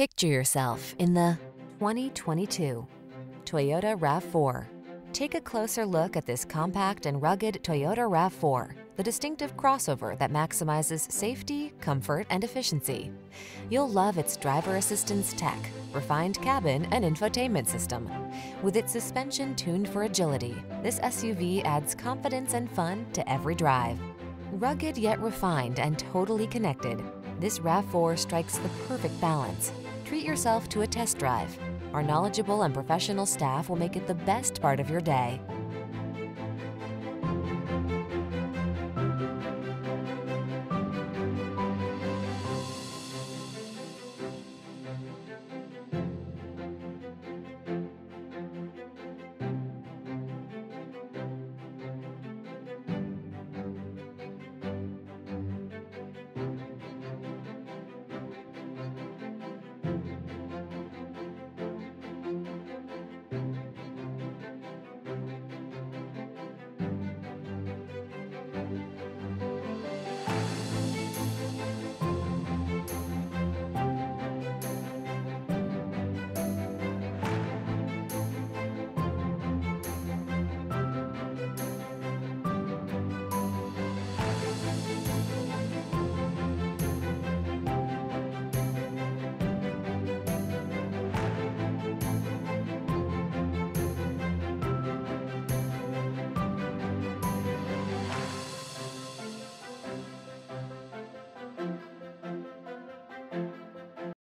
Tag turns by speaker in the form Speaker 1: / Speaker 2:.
Speaker 1: Picture yourself in the 2022 Toyota RAV4. Take a closer look at this compact and rugged Toyota RAV4, the distinctive crossover that maximizes safety, comfort, and efficiency. You'll love its driver assistance tech, refined cabin, and infotainment system. With its suspension tuned for agility, this SUV adds confidence and fun to every drive. Rugged yet refined and totally connected, this RAV4 strikes the perfect balance. Treat yourself to a test drive. Our knowledgeable and professional staff will make it the best part of your day.